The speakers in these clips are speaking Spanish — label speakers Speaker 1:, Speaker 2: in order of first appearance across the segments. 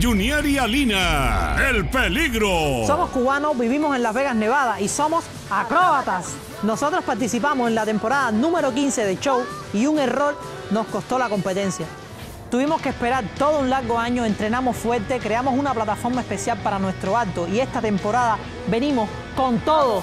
Speaker 1: Junior y Alina, el peligro.
Speaker 2: Somos cubanos, vivimos en Las Vegas, Nevada y somos acróbatas. Nosotros participamos en la temporada número 15 de show y un error nos costó la competencia. Tuvimos que esperar todo un largo año, entrenamos fuerte, creamos una plataforma especial para nuestro acto y esta temporada venimos con todo.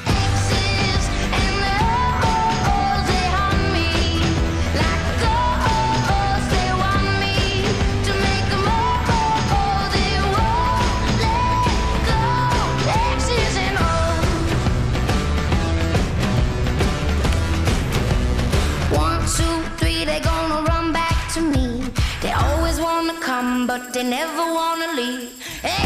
Speaker 3: but they never wanna leave. X's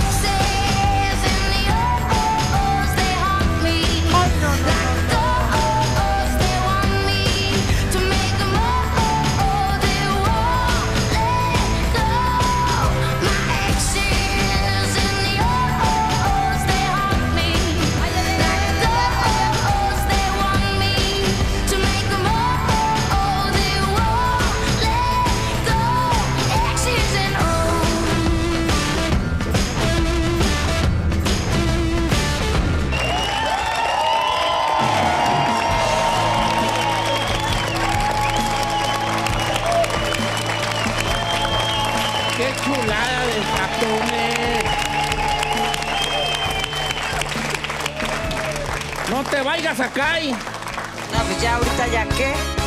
Speaker 4: ¡Qué chulada de ratones! No te vayas acá y...
Speaker 5: No, pues ya ahorita ya qué.